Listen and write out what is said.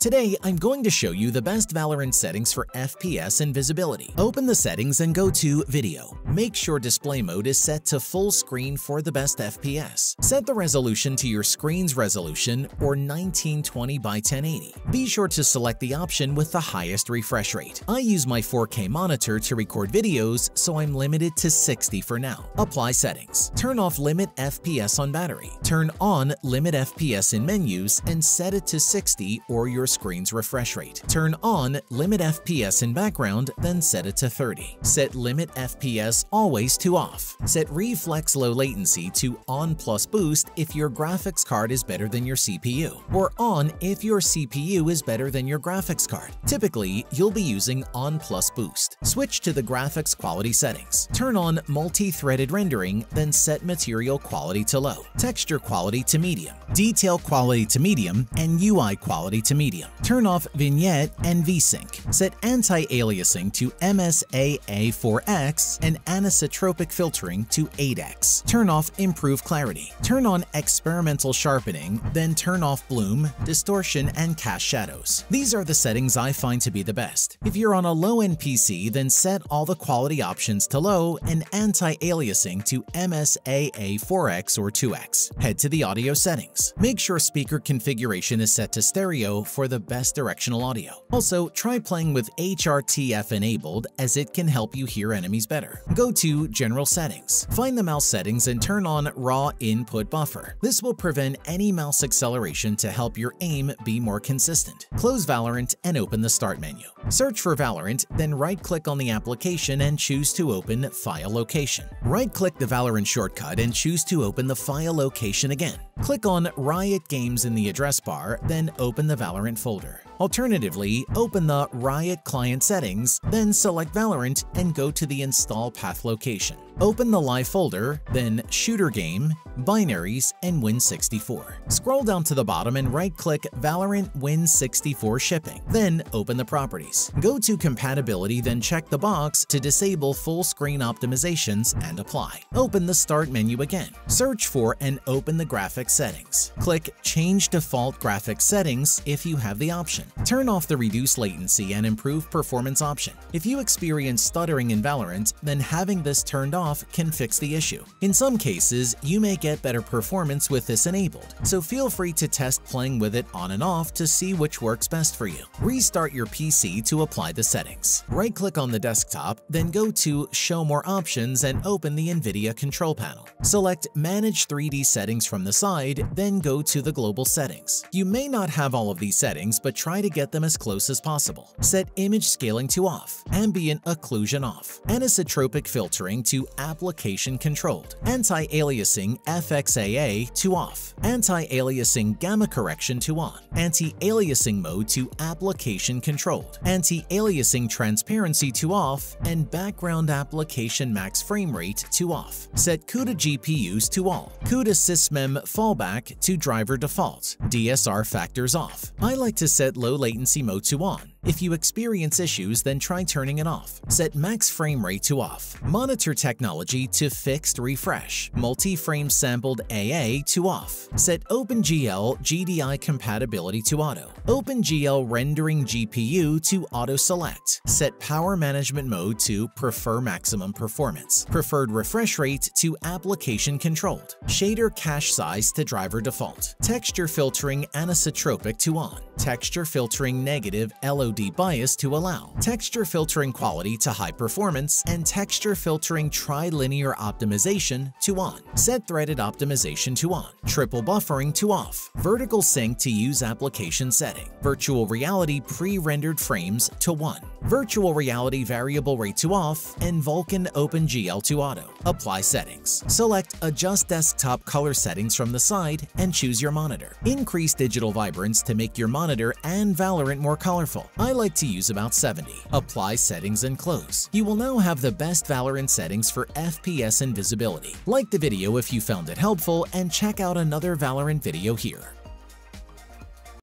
Today, I'm going to show you the best Valorant settings for FPS and visibility. Open the settings and go to Video. Make sure display mode is set to full screen for the best FPS. Set the resolution to your screen's resolution or 1920 by 1080. Be sure to select the option with the highest refresh rate. I use my 4K monitor to record videos, so I'm limited to 60 for now. Apply settings. Turn off Limit FPS on battery. Turn on Limit FPS in menus and set it to 60 or your screen's refresh rate. Turn on Limit FPS in background, then set it to 30. Set Limit FPS always to off. Set Reflex Low Latency to on plus boost if your graphics card is better than your CPU, or on if your CPU is better than your graphics card. Typically, you'll be using on plus boost. Switch to the graphics quality settings. Turn on multi-threaded rendering, then set material quality to low, texture quality to medium, detail quality to medium, and UI quality to medium. Turn off Vignette and VSync. Set anti-aliasing to MSAA4X and anisotropic filtering to 8X. Turn off Improve Clarity. Turn on Experimental Sharpening, then turn off Bloom, Distortion, and Cast Shadows. These are the settings I find to be the best. If you're on a low-end PC, then set all the quality options to low and anti-aliasing to MSAA4X or 2X. Head to the audio settings. Make sure speaker configuration is set to stereo for the best directional audio. Also, try playing with HRTF enabled as it can help you hear enemies better. Go to General Settings. Find the mouse settings and turn on Raw Input Buffer. This will prevent any mouse acceleration to help your aim be more consistent. Close Valorant and open the Start menu. Search for Valorant, then right-click on the application and choose to open File Location. Right-click the Valorant shortcut and choose to open the file location again. Click on Riot Games in the address bar, then open the Valorant folder. Alternatively, open the Riot Client settings, then select Valorant and go to the Install Path location. Open the Live folder, then Shooter Game, Binaries, and Win64. Scroll down to the bottom and right-click Valorant Win64 Shipping, then open the properties. Go to Compatibility, then check the box to disable full screen optimizations and apply. Open the Start menu again. Search for and open the graphics settings. Click Change Default Graphics Settings if you have the option. Turn off the Reduce Latency and Improve Performance option. If you experience stuttering in Valorant, then having this turned off can fix the issue. In some cases, you may get better performance with this enabled, so feel free to test playing with it on and off to see which works best for you. Restart your PC to apply the settings. Right-click on the desktop, then go to Show More Options and open the NVIDIA control panel. Select Manage 3D Settings from the side, then go to the Global Settings. You may not have all of these settings, but try to get them as close as possible. Set Image Scaling to Off, Ambient Occlusion Off, Anisotropic Filtering to Application Controlled, Anti-Aliasing FXAA to Off, Anti-Aliasing Gamma Correction to On, Anti-Aliasing Mode to Application Controlled, Anti-Aliasing Transparency to Off, and Background Application Max Frame Rate to Off. Set CUDA GPUs to All, CUDA SysMem Fallback to Driver Default, DSR Factors Off. I like to set Low Latency Mode to On. If you experience issues, then try turning it off. Set max frame rate to off. Monitor technology to fixed refresh. Multi-frame sampled AA to off. Set OpenGL GDI compatibility to auto. OpenGL rendering GPU to auto select. Set power management mode to prefer maximum performance. Preferred refresh rate to application controlled. Shader cache size to driver default. Texture filtering anisotropic to on. Texture filtering negative LOD bias to allow, texture filtering quality to high performance, and texture filtering trilinear optimization to on. Set threaded optimization to on, triple buffering to off, vertical sync to use application setting, virtual reality pre-rendered frames to 1, virtual reality variable rate to off, and Vulkan OpenGL to auto. Apply settings. Select Adjust Desktop Color Settings from the side and choose your monitor. Increase digital vibrance to make your monitor and Valorant more colorful. I like to use about 70. Apply settings and close. You will now have the best Valorant settings for FPS and visibility. Like the video if you found it helpful and check out another Valorant video here.